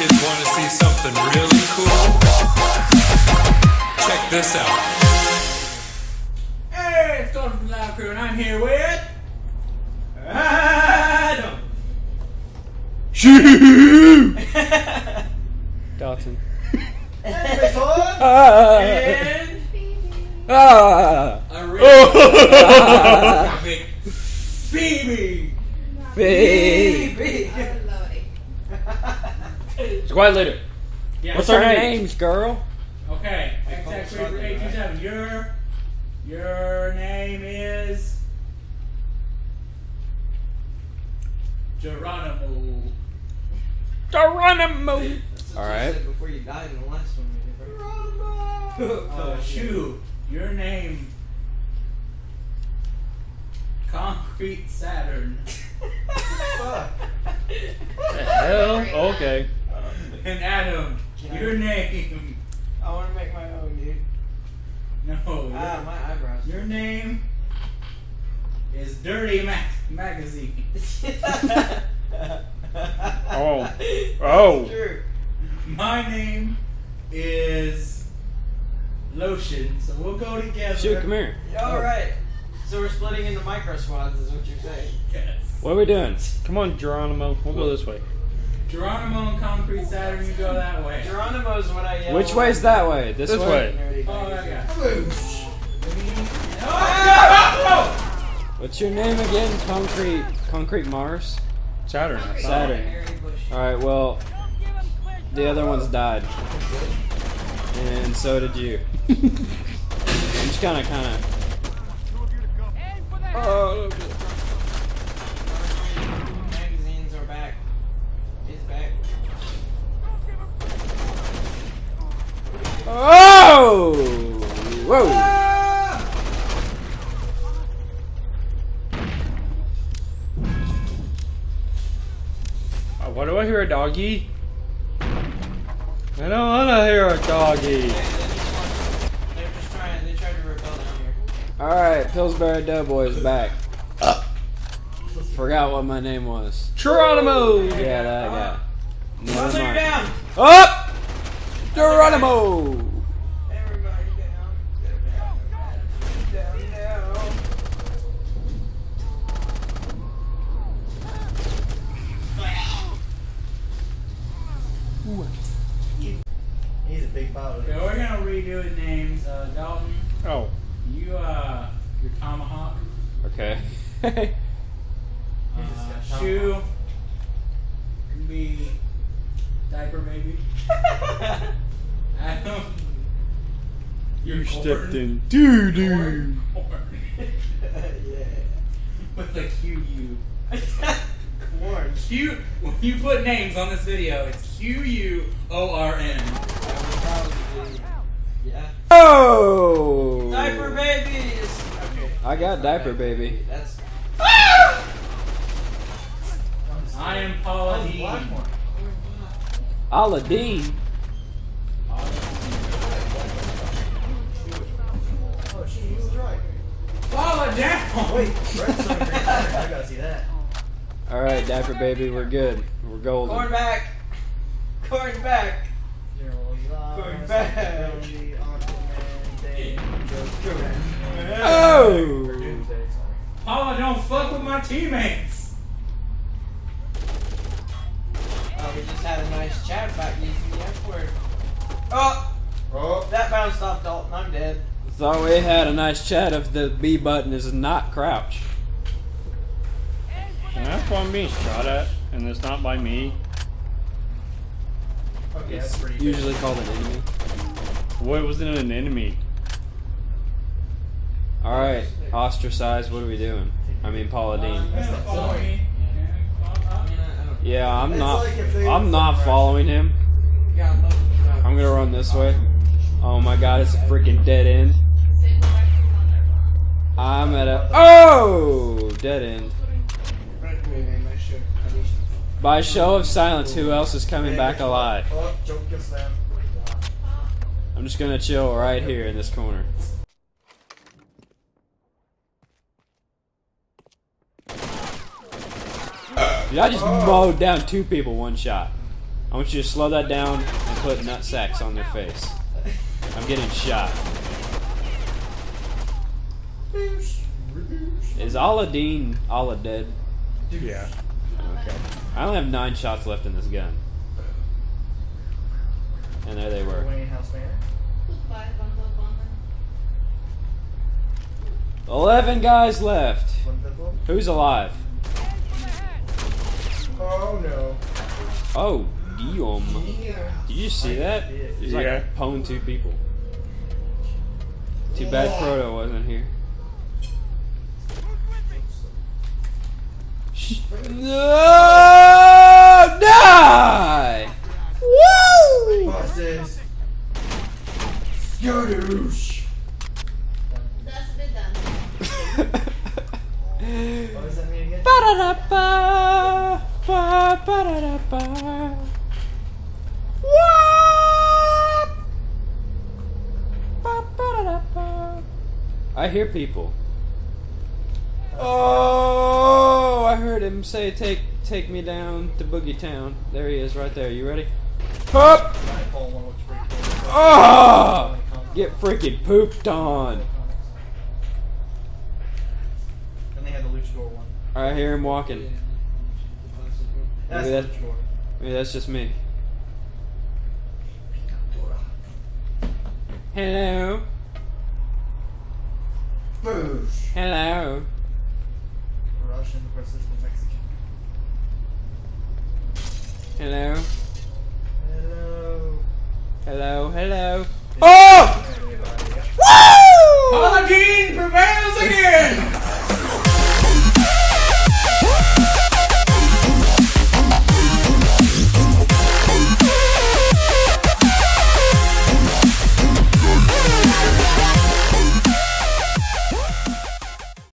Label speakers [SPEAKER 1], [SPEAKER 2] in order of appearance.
[SPEAKER 1] kids want to see something really cool? Check this out.
[SPEAKER 2] Hey, it's Colton from the Loud Crew, and I'm here with Adam.
[SPEAKER 3] Dawson.
[SPEAKER 2] Hey,
[SPEAKER 3] Ah!
[SPEAKER 2] and
[SPEAKER 3] Ah!
[SPEAKER 2] a real topic, Phoebe.
[SPEAKER 3] Babe. It's quiet later.
[SPEAKER 2] Yeah.
[SPEAKER 3] What's our names, girl?
[SPEAKER 2] Okay, hashtag Phoebe eight two seven. Your your name is Geronimo.
[SPEAKER 3] Geronimo.
[SPEAKER 4] That's what
[SPEAKER 3] All
[SPEAKER 4] you Before you died in the last one. we did, right?
[SPEAKER 2] Uh, Shu, your name. Concrete Saturn.
[SPEAKER 3] The hell? Okay.
[SPEAKER 2] And Adam,
[SPEAKER 4] Can I-
[SPEAKER 2] your name.
[SPEAKER 4] I want to make my own, dude.
[SPEAKER 2] No.
[SPEAKER 4] Ah,
[SPEAKER 2] your-
[SPEAKER 4] my eyebrows.
[SPEAKER 2] Your name is Dirty Mac Magazine.
[SPEAKER 3] Oh. Oh.
[SPEAKER 4] True.
[SPEAKER 2] My name is Lotion, so we'll go together.
[SPEAKER 3] Shoot, come here.
[SPEAKER 4] All right. So we're splitting into micro squads, is what you're saying.
[SPEAKER 2] Yes.
[SPEAKER 3] What are we doing? Come on, Geronimo. We'll go this way.
[SPEAKER 2] Geronimo and Concrete Saturn, you go that way.
[SPEAKER 4] Geronimo's what I yell.
[SPEAKER 3] Which way's that way? This, This way.
[SPEAKER 4] Nerdy
[SPEAKER 2] Oh, that
[SPEAKER 4] magazine.
[SPEAKER 2] guy. Oh!
[SPEAKER 3] What's your name again? Concrete. Concrete Mars.
[SPEAKER 5] Saturn.
[SPEAKER 3] Saturn. All right. Well, the other ones died, and so did you. I'm just kind of, kind of. Oh.
[SPEAKER 4] Magazines are back. He's back.
[SPEAKER 3] Oh! Whoa!
[SPEAKER 5] Uh, Why do I hear a doggy? I don't want to hear a doggy.
[SPEAKER 4] They're just trying. They tried to rebel down here.
[SPEAKER 3] All right, Pillsbury Doughboy is back. Forgot what my name was.
[SPEAKER 5] Geronimo.
[SPEAKER 3] Yeah, that guy. Never
[SPEAKER 4] Buzzer
[SPEAKER 3] mind.
[SPEAKER 4] down.
[SPEAKER 3] Up! Geronimo!
[SPEAKER 6] He's a big bottle.
[SPEAKER 2] Okay, we're gonna redo his names. Uh, Dalton,
[SPEAKER 5] Oh.
[SPEAKER 2] you, uh, your Tomahawk.
[SPEAKER 3] Okay.
[SPEAKER 2] Uh, Shoe, can be Diaper Baby. Adam,
[SPEAKER 5] You
[SPEAKER 2] your
[SPEAKER 5] stepped in doo doo.
[SPEAKER 2] Corn.
[SPEAKER 4] yeah.
[SPEAKER 2] With the Q U.
[SPEAKER 4] Corn.
[SPEAKER 2] Q. When you put names on this video, it's Q U O R N.
[SPEAKER 4] That would probably be. Yeah.
[SPEAKER 3] Oh!
[SPEAKER 4] Diaper babies. Okay.
[SPEAKER 3] I got diaper baby.
[SPEAKER 4] That's. Ah!
[SPEAKER 2] I am Paula
[SPEAKER 6] the
[SPEAKER 2] Dean.
[SPEAKER 6] black one.
[SPEAKER 3] Aladdin.
[SPEAKER 6] Oh, shit, he was right.
[SPEAKER 2] Paula down.
[SPEAKER 6] Wait, Brett's on green lantern. I gotta see that.
[SPEAKER 3] All right, diaper baby, we're good. We're golden.
[SPEAKER 4] Corn back. Corn back. Going back.
[SPEAKER 3] Oh!
[SPEAKER 2] Paula, don't fuck with my teammates.
[SPEAKER 4] Oh, we just had a nice chat about using the F word. Oh,
[SPEAKER 6] Oh,
[SPEAKER 4] that bounced off Dalton. I'm dead.
[SPEAKER 3] Thought we had a nice chat if the B button is not crouch.
[SPEAKER 5] And that's I'm being shot at, and it's not by me.
[SPEAKER 6] okay,
[SPEAKER 3] It's
[SPEAKER 6] pretty good.
[SPEAKER 3] usually called an enemy.
[SPEAKER 5] What wasn't an enemy?
[SPEAKER 3] All right, ostracized. What are we doing? I mean, Paula Deen.
[SPEAKER 6] Uh, that's the
[SPEAKER 2] Follow
[SPEAKER 6] point.
[SPEAKER 2] me.
[SPEAKER 4] I mean, I, I don't.
[SPEAKER 3] Yeah, I'm not.
[SPEAKER 6] like if they
[SPEAKER 3] I'm not following him.
[SPEAKER 4] Yeah, I'm, looking for that.
[SPEAKER 3] I'm gonna run this way. Oh my god, it's a freaking dead end. I'm at a oh dead end. By show of silence, who else is coming back alive?
[SPEAKER 6] Choke gets slammed.
[SPEAKER 3] I'm just gonna chill right here in this corner. Dude, I just mowed down two people one shot. I want you to slow that down and put nut sacks on their face. I'm getting shot. Is Aladdin Allah dead?
[SPEAKER 5] Yeah.
[SPEAKER 3] Okay. I only have nine shots left in this gun. And there they were.
[SPEAKER 6] Wayne House Manor.
[SPEAKER 7] Goodbye, Bundle Bomber.
[SPEAKER 3] Eleven guys left. Who's alive?
[SPEAKER 6] Oh no.
[SPEAKER 3] Oh, Guillaume. Did you see that? He's like
[SPEAKER 5] Yeah.
[SPEAKER 3] pwned two people. Too bad Proto wasn't here. No! Die! Woo!
[SPEAKER 6] Bosses. Skadoosh.
[SPEAKER 7] That's bit done.
[SPEAKER 6] What does that mean again?
[SPEAKER 3] Ba-da-da-ba, ba, ba-da-da-ba. Whoop! Ba, ba-da-da-ba. I hear people. Oh, heard him say, "Take, take me down to Boogie Town." There he is, right there. You ready? Up!
[SPEAKER 6] Nightfall one looks pretty cool.
[SPEAKER 3] Oh! Get freaking pooped on.
[SPEAKER 6] Then they had the luchador one.
[SPEAKER 3] I hear him walking.
[SPEAKER 6] That's
[SPEAKER 3] Maybe
[SPEAKER 6] the
[SPEAKER 3] that- Maybe that's just me. Hello. Hello.
[SPEAKER 6] Russian versus the Mexican.
[SPEAKER 3] Hello.
[SPEAKER 6] Hello.
[SPEAKER 3] Hello. Hello. Oh!